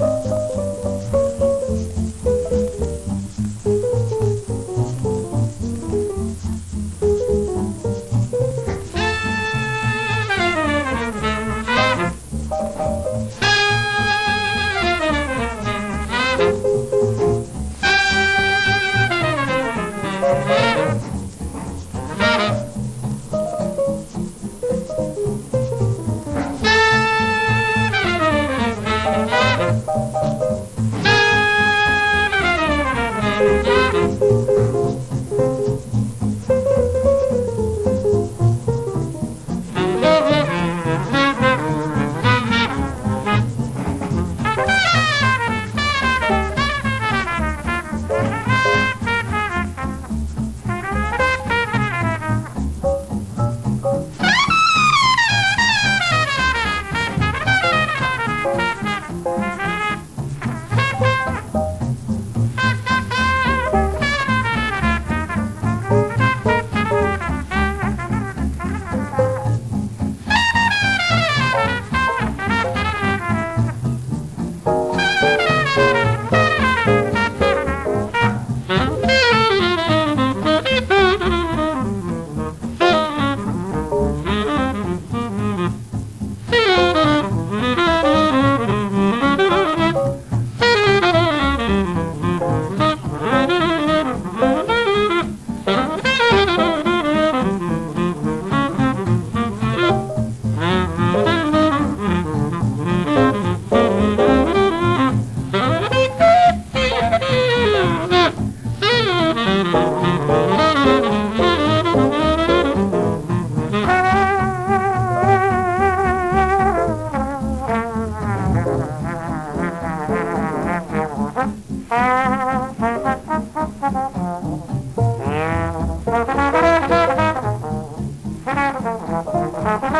Bye.